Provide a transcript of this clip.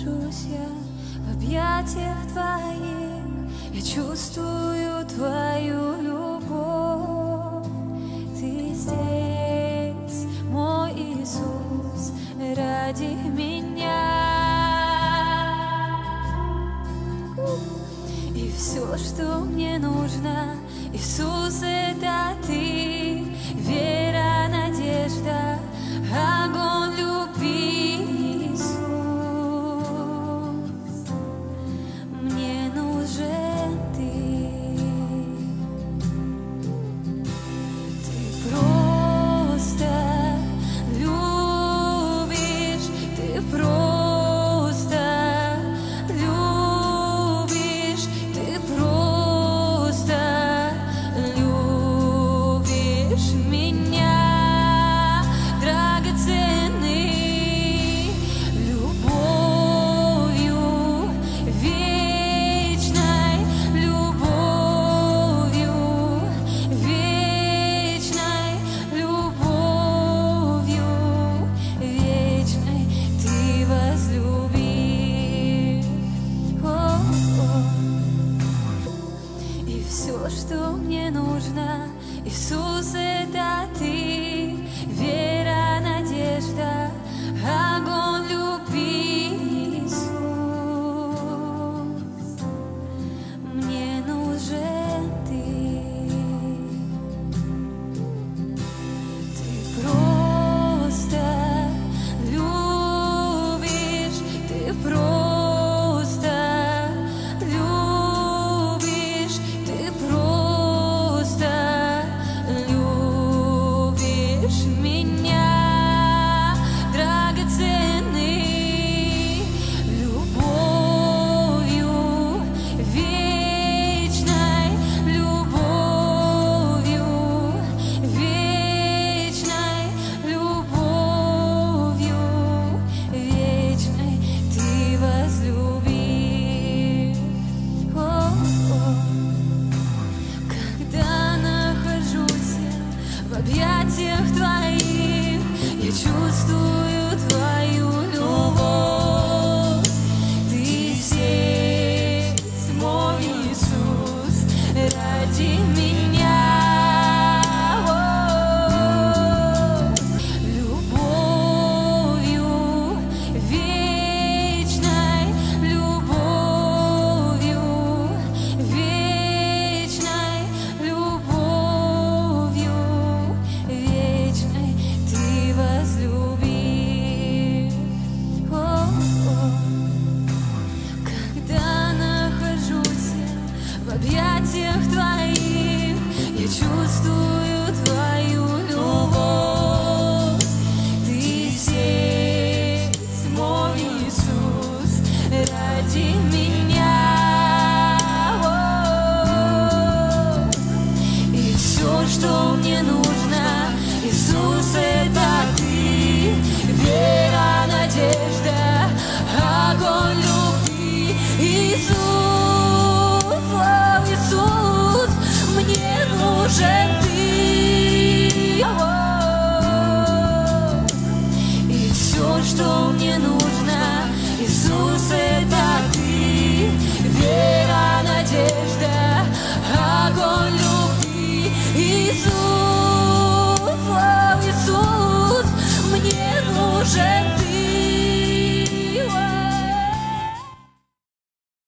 нахожусь я в объятиях твоих, я чувствую твою любовь. Ты здесь, мой Иисус, ради меня. И все, что мне нужно, Иисус, это ты. что мне нужно. Иисус, это ты, верь. lost the 静。